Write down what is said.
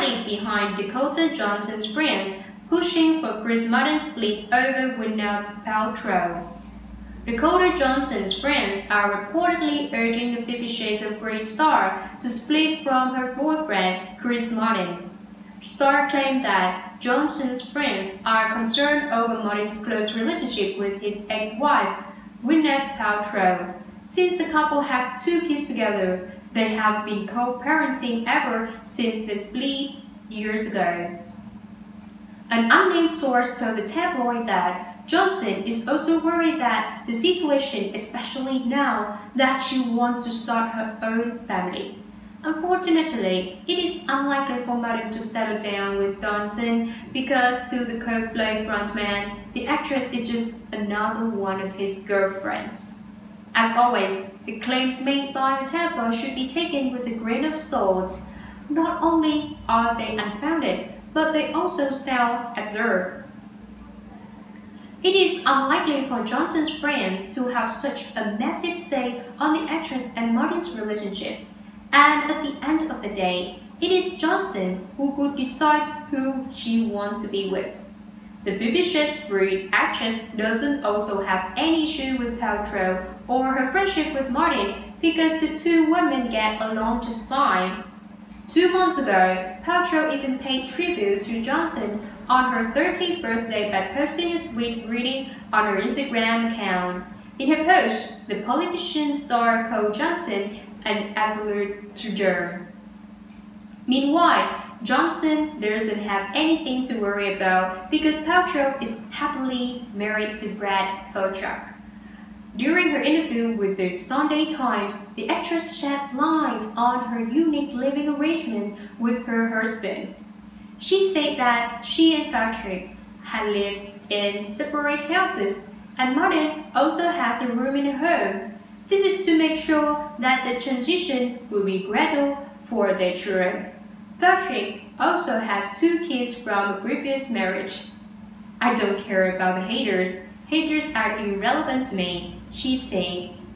behind Dakota Johnson's friends pushing for Chris Martin's split over Gwyneth Paltrow. Dakota Johnson's friends are reportedly urging the Fifty Shades of Grey star to split from her boyfriend, Chris Martin. Star claimed that Johnson's friends are concerned over Martin's close relationship with his ex-wife, Gwyneth Paltrow. Since the couple has two kids together, they have been co-parenting ever since the split years ago. An unnamed source told the tabloid that Johnson is also worried that the situation, especially now that she wants to start her own family. Unfortunately, it is unlikely for Martin to settle down with Johnson because to the Coldplay frontman, the actress is just another one of his girlfriends. As always, the claims made by the tabloid should be taken with a grain of salt. Not only are they unfounded, but they also sound absurd. It is unlikely for Johnson's friends to have such a massive say on the actress and Martin's relationship. And at the end of the day, it is Johnson who would decide who she wants to be with. The Freed actress doesn't also have any issue with Paltrow or her friendship with Martin because the two women get along just fine. Two months ago, Paltrow even paid tribute to Johnson on her 13th birthday by posting a sweet greeting on her Instagram account. In her post, the politician star called Johnson an absolute treasure. Meanwhile, Johnson doesn't have anything to worry about because Paltrow is happily married to Brad Falchuk. During her interview with the Sunday Times, the actress shed light on her unique living arrangement with her husband. She said that she and Patrick had lived in separate houses, and Martin also has a room in her home. This is to make sure that the transition will be gradual for their children. Patrick also has two kids from a previous marriage. I don't care about the haters. Haters are irrelevant to me, she said.